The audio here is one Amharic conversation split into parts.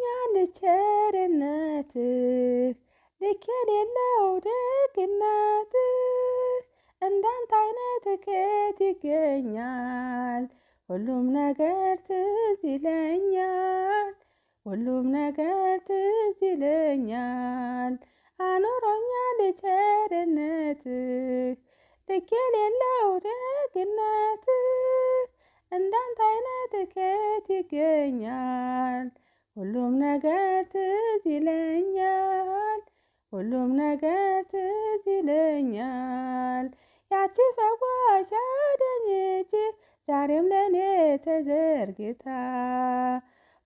አኖሮኛል ቸርነትህ ልክ የሌለው ደግነትህ እንዳንተ አይነት ከየት ይገኛል? ሁሉም ነገር ትዝ ይለኛል ሁሉም ነገር ትዝ ይለኛል። አኖሮኛል ቸርነትህ ልክ የሌለው ደግነትህ እንዳንተ አይነት ከየት ይገኛል? ሁሉም ነገር ትዝ ይለኛል ሁሉም ነገር ትዝ ይለኛል። ያቺ ፈዋሽ አዳኝ ዛሬም ለእኔ ተዘርግታ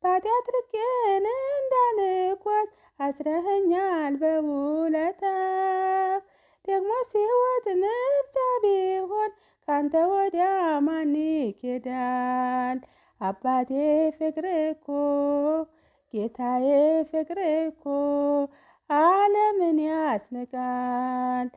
ባጢአት ርቄን እንዳልጓዝ አስረኸኛል በውለታ ደግሞ ሕይወት ምርጫ ቢሆን ካንተ ወዲያ ማን ይኬዳል? አባቴ ፍቅር እኮ ጌታዬ ፍቅር እኮ ዓለምን ያስንቃል።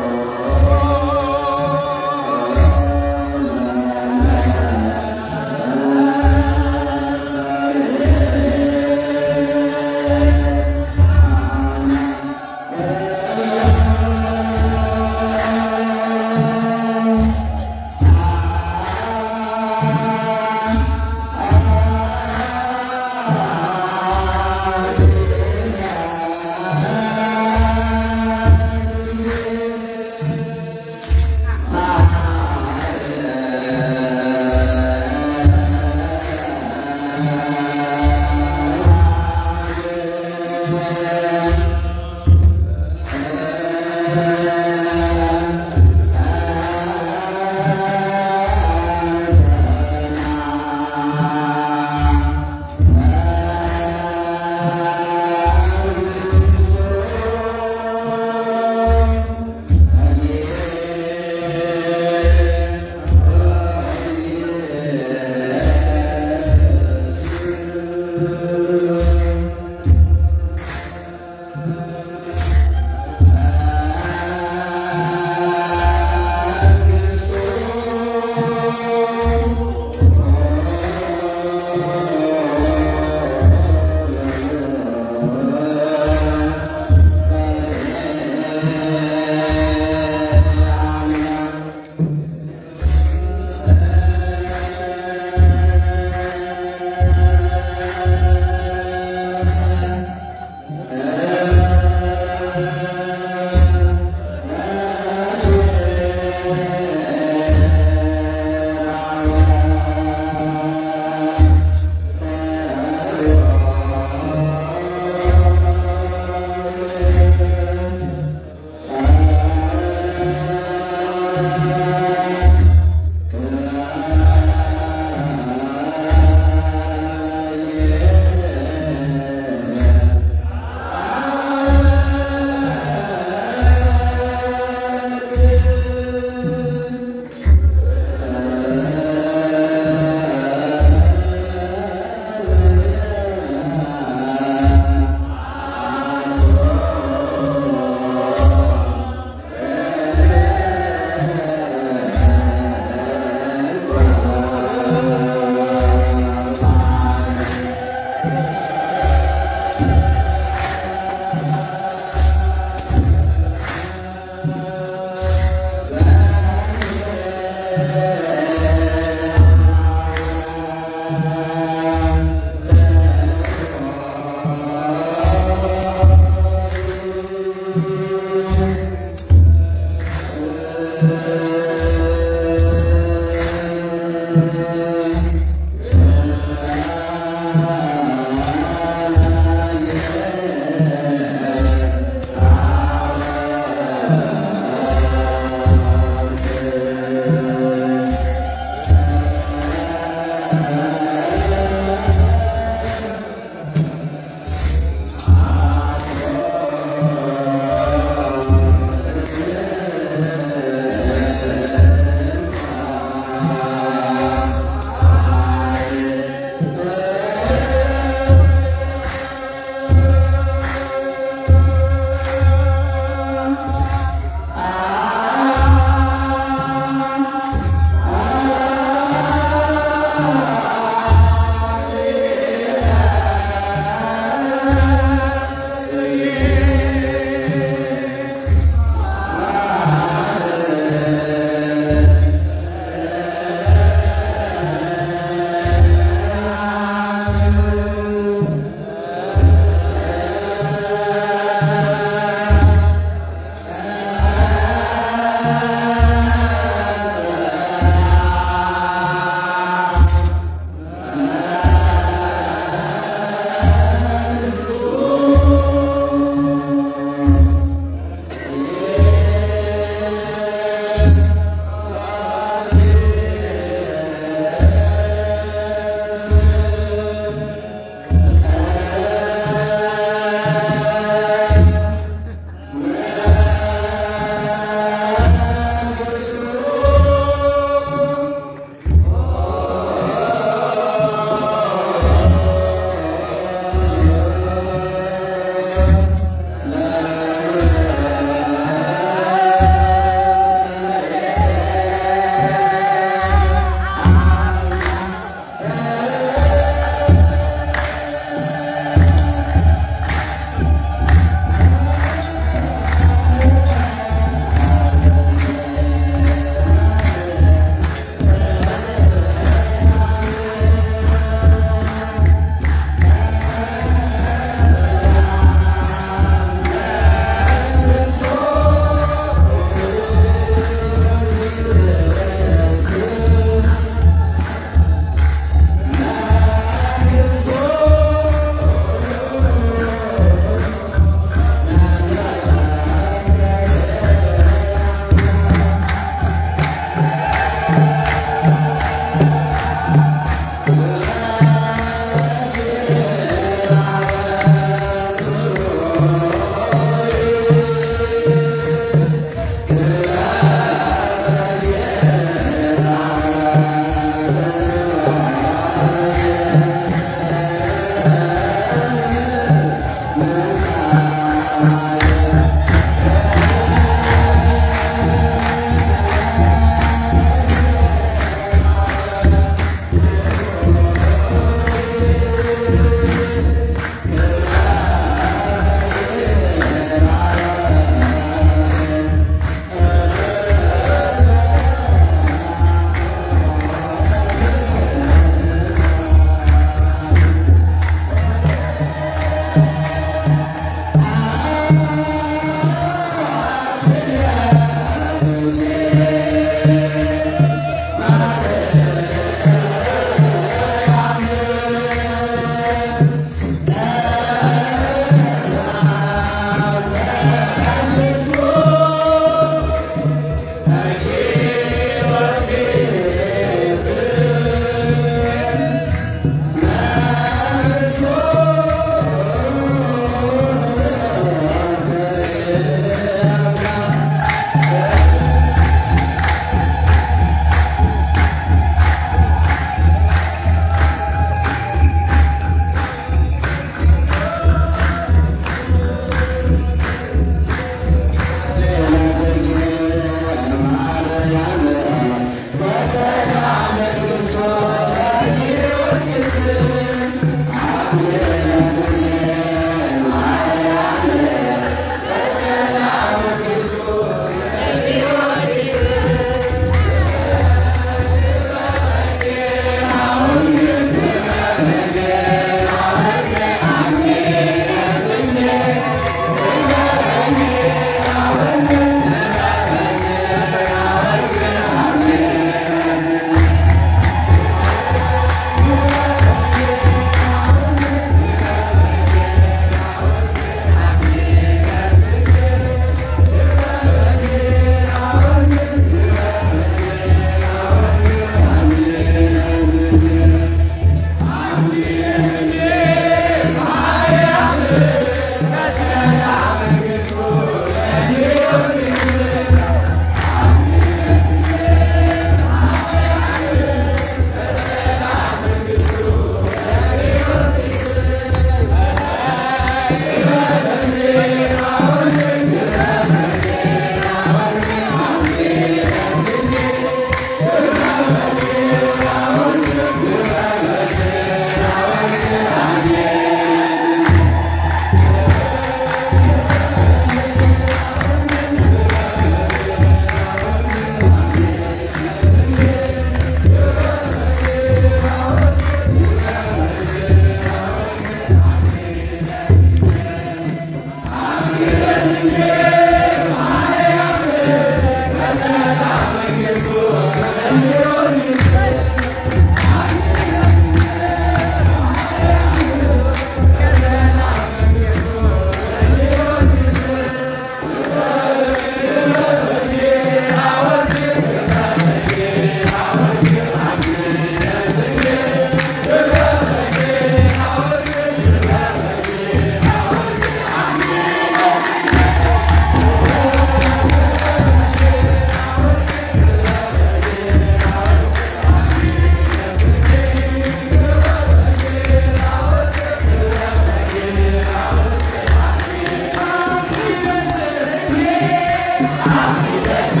Yeah.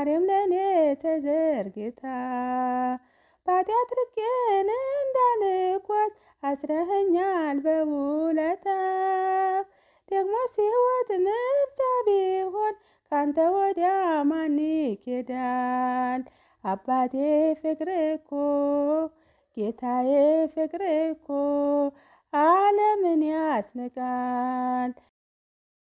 ዛሬም ለእኔ ተዘርግታ ባጢአት ርቄን እንዳልጓዝ አስረኸኛል በውለታ ደግሞ ሲወት ምርጫ ቢሆን ካንተ ወዲያ ማን ይኬዳል? አባቴ ፍቅር እኮ ጌታዬ ፍቅር እኮ ዓለምን ያስንቃል።